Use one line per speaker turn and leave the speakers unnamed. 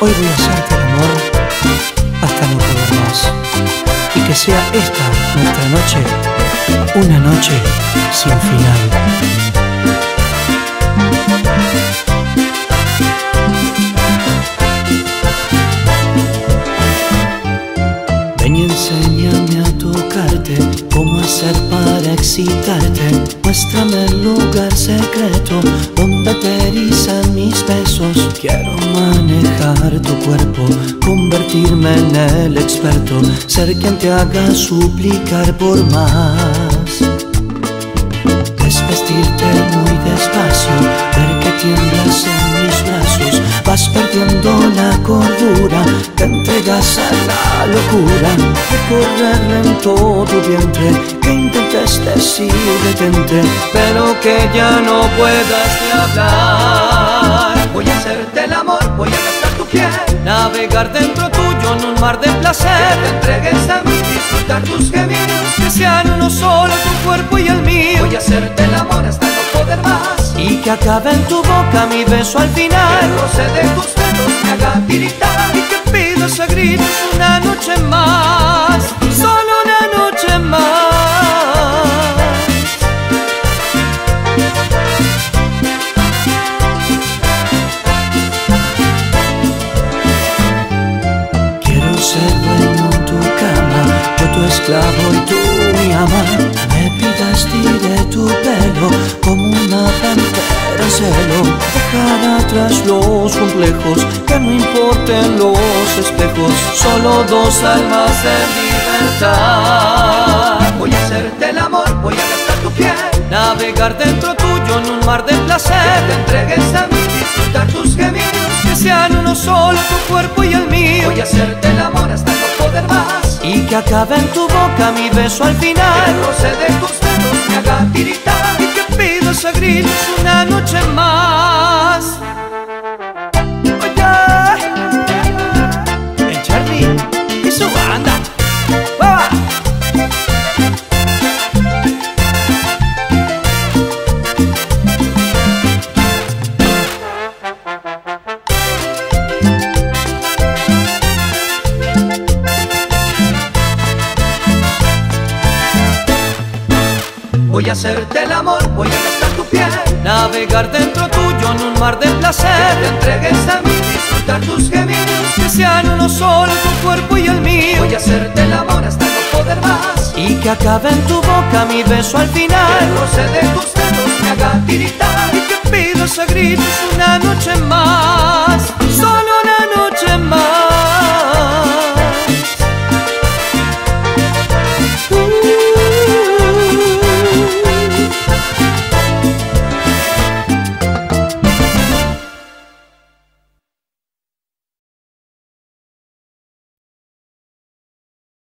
Hoy voy a hacerte el amor hasta no poder más. Y que sea esta nuestra noche una noche sin final. enséñame a tocarte, cómo hacer para excitarte. Muéstrame el lugar secreto donde te erizan mis besos. Quiero manejar tu cuerpo, convertirme en el experto, ser quien te haga suplicar por más. La cordura, te entregas a la locura de correr en todo tu vientre, que intentes decir detente, pero que ya no puedas ni hablar.
Voy a hacerte el amor, voy a gastar tu piel,
navegar dentro tuyo en un mar de placer,
que te entregues a mí, disfrutar tus gemidos,
que sean uno solo tu cuerpo y el mío.
Voy a hacerte el amor hasta no poder más,
y que acabe en tu boca mi beso al final,
que el roce haga tiritar,
y que pidas a gritos una noche más, solo una noche más. Quiero ser dueño en tu cama, yo tu esclavo y tú los complejos, que no importen los espejos, solo dos almas en libertad.
Voy a hacerte el amor, voy a gastar tu piel,
Navegar dentro tuyo en un mar de placer,
que te entregues a mí, disfrutar tus gemidos,
que sean uno solo tu cuerpo y el mío.
voy a hacerte el amor hasta no poder más,
Y que acabe en tu boca mi beso al
que
final.
el roce de tus dedos me haga tiritar.
Y que pidas a gritos una noche más.
Voy a hacerte el amor, voy a gastar tu piel,
Navegar dentro tuyo en un mar de
que te
placer.
entregues a mí, disfrutar tus gemidos,
Que sean uno solo tu cuerpo y el mío.
voy a hacerte el amor hasta no poder más,
Y que acabe en tu boca mi beso al
que el
final.
roce de tus dedos me haga tiritar.
Y que pidas a gritos una noche más.